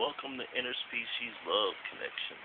Welcome to Interspecies Love Connection.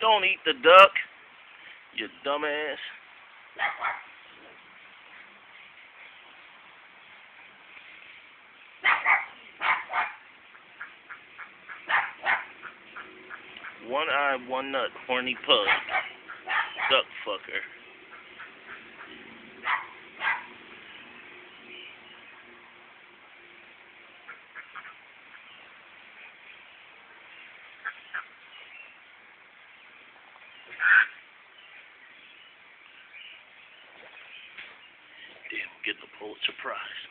Don't eat the duck, you dumbass. One eye, one nut, horny pug. Duck fucker. Damn, get the Pulitzer Prize.